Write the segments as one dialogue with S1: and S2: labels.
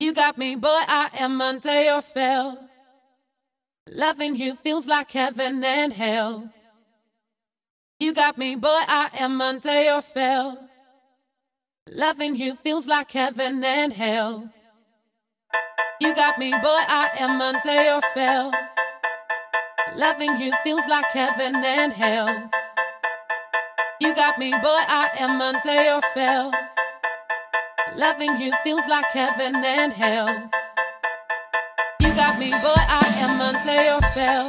S1: You got me, boy, I am under your spell. Loving you feels like heaven and hell. You got me, boy, I am under your spell. Loving you feels like heaven and hell. You got me, boy, I am under your spell. Loving you feels like heaven and hell. You got me, boy, I am under your spell. Loving you feels like heaven and hell. You got me, boy, I am under your spell.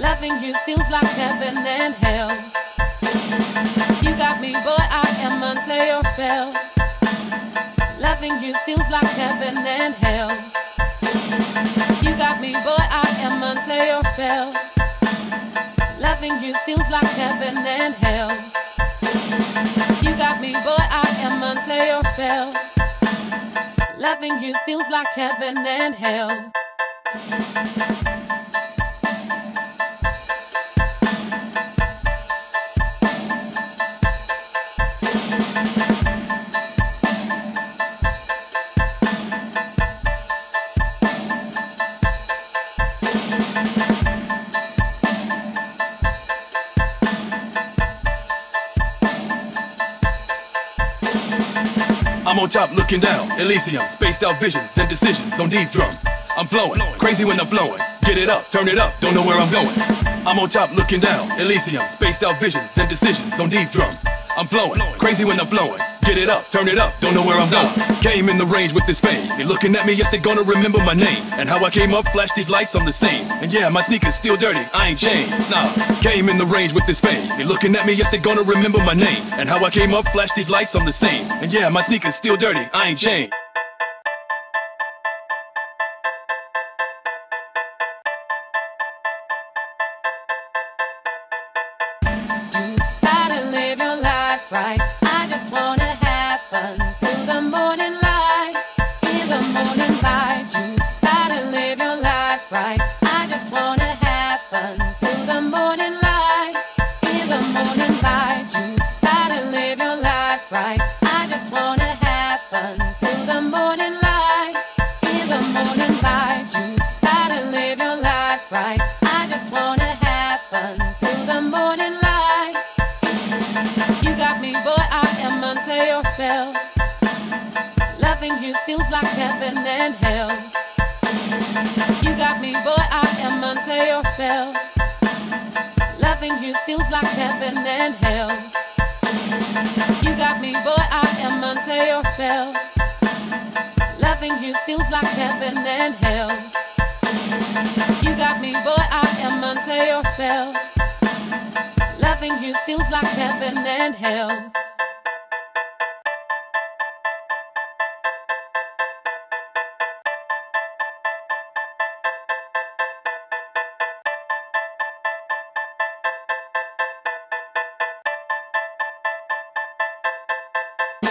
S1: Loving you feels like heaven and hell. You got me, boy, I am under your spell. Loving you feels like heaven and hell. You got me, boy, I am under your spell. Loving you feels like heaven and hell. You got me, under Loving you feels like heaven and hell.
S2: I'm on top looking down, Elysium, spaced out visions and decisions on these drums. I'm flowing, crazy when I'm flowing. Get it up, turn it up, don't know where I'm going. I'm on top looking down, Elysium, spaced out visions and decisions on these drums. I'm flowing, crazy when I'm flowing. Get it up, turn it up, don't know where I'm going. Came in the range with this fame. They looking at me, yes, they gonna remember my name. And how I came up, flash these lights, I'm the same. And yeah, my sneakers still dirty, I ain't changed. Nah, came in the range with this fame. They looking at me, yes, they gonna remember my name. And how I came up, flash these lights, I'm the same. And yeah, my sneakers still dirty, I ain't changed.
S1: Right. Spell. Loving you feels like heaven and hell. You got me, boy, I am under your spell. Loving you feels like heaven and hell. You got me, boy, I am under your spell. Loving you feels like heaven and hell. You got me, boy, I am under your spell. Loving you feels like heaven and hell.